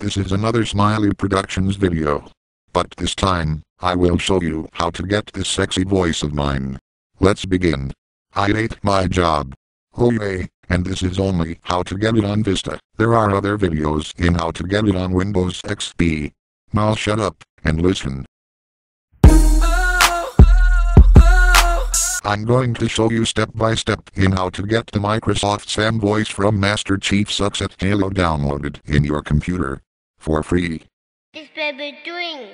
This is another Smiley Productions video. But this time, I will show you how to get this sexy voice of mine. Let's begin. I hate my job. Oh yay, and this is only how to get it on Vista. There are other videos in how to get it on Windows XP. Now shut up, and listen. I'm going to show you step by step in how to get the Microsoft Sam voice from Master Chief Sucks at Halo downloaded in your computer. For free. This baby doing.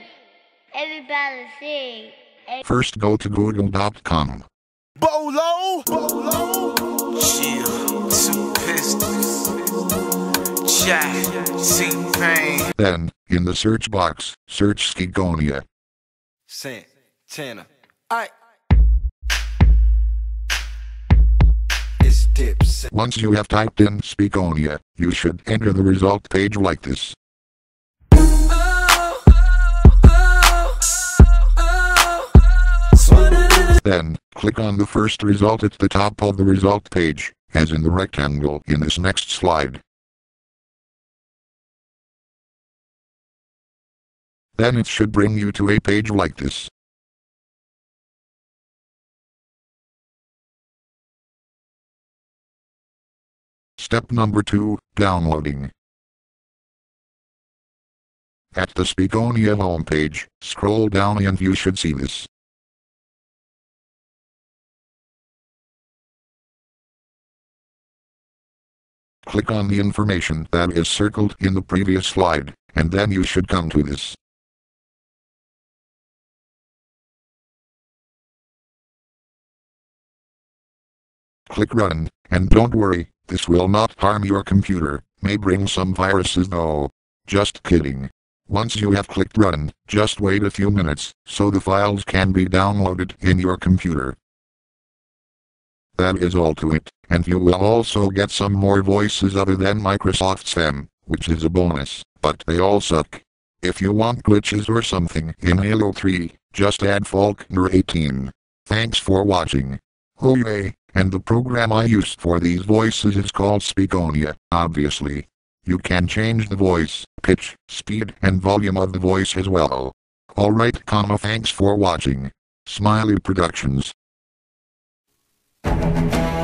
Everybody sing. First go to google.com. Bolo. Bolo. Chill, two pistols. Jack, see pain. Then, in the search box, search Speakonia. Santana. I. Once you have typed in Speakonia, you should enter the result page like this. Click on the first result at the top of the result page, as in the rectangle in this next slide. Then it should bring you to a page like this. Step number 2, downloading. At the Speakonia homepage, scroll down and you should see this. Click on the information that is circled in the previous slide, and then you should come to this. Click run, and don't worry, this will not harm your computer, may bring some viruses though. Just kidding. Once you have clicked run, just wait a few minutes, so the files can be downloaded in your computer. That is all to it, and you will also get some more voices other than Microsoft Sam, which is a bonus, but they all suck. If you want glitches or something in Halo 3, just add Faulkner 18. Thanks for watching. Oh and the program I used for these voices is called Speakonia, obviously. You can change the voice, pitch, speed, and volume of the voice as well. Alright, comma thanks for watching. Smiley Productions. Thank you.